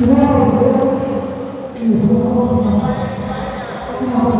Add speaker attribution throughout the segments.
Speaker 1: Thank you.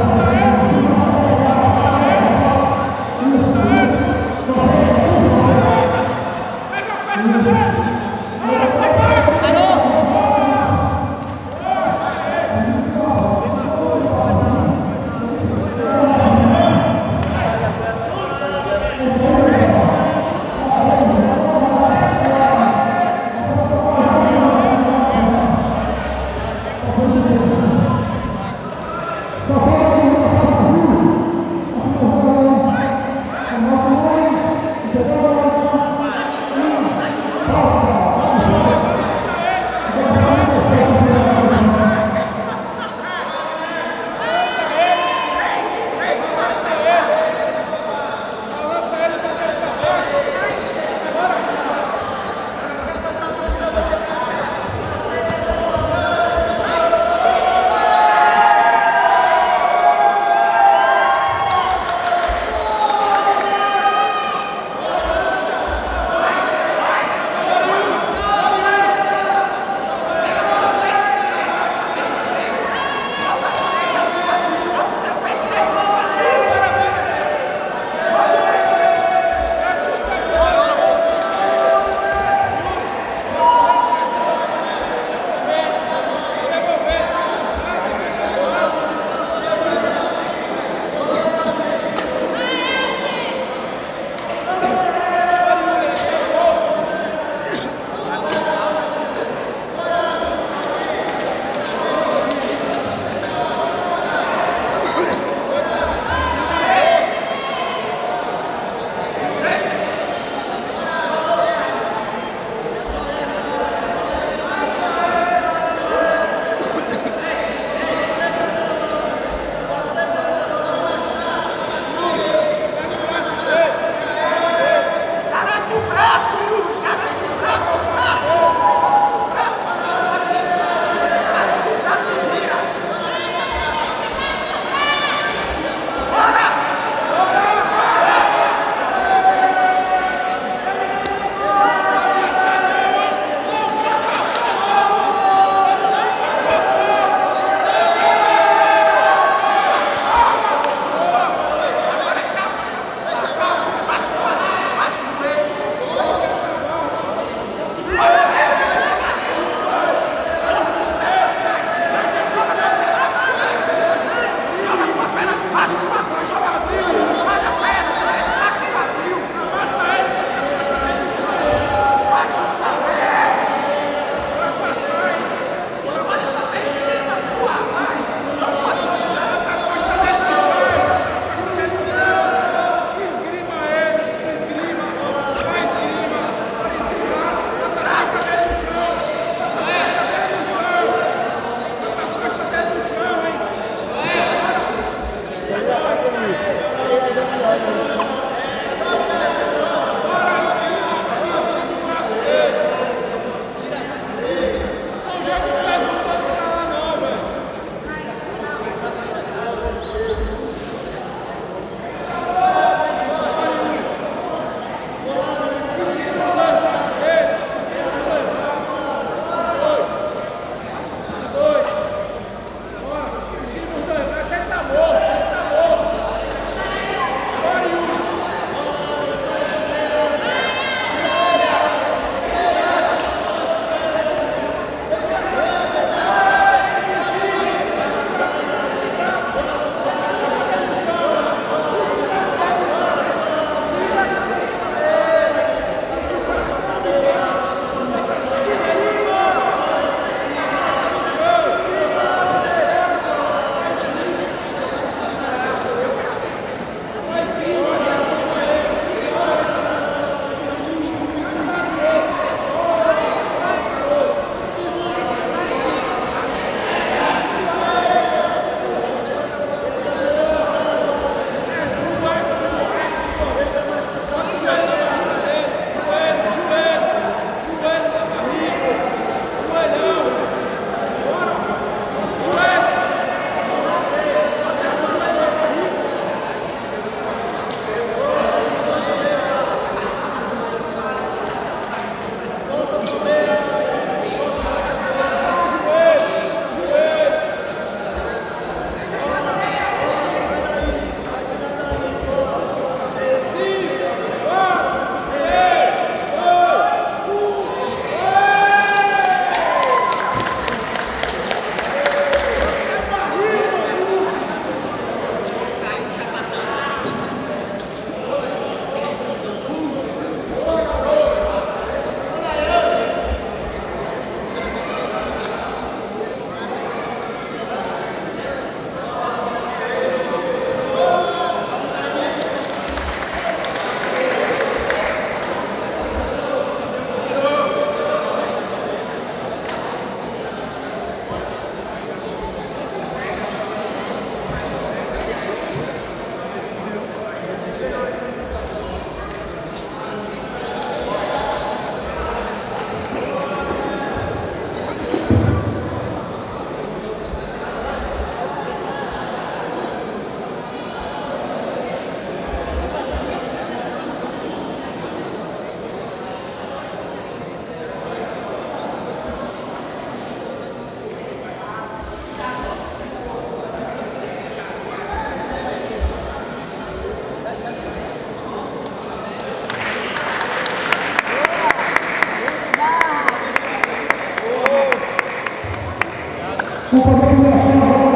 Speaker 1: O